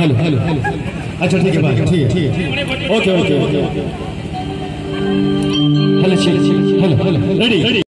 Hello hello hello अच्छा ठीक है भाई ठीक है ठीक है okay okay okay hello hello hello ready